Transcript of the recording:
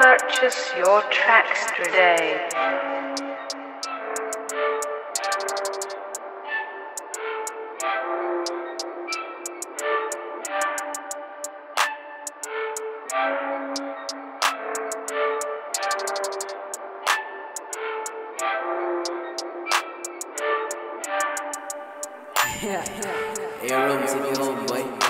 Purchase your tracks today. Yeah. Arrow to the old boy.